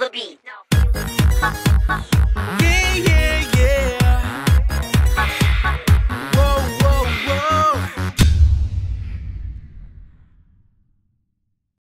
the beat.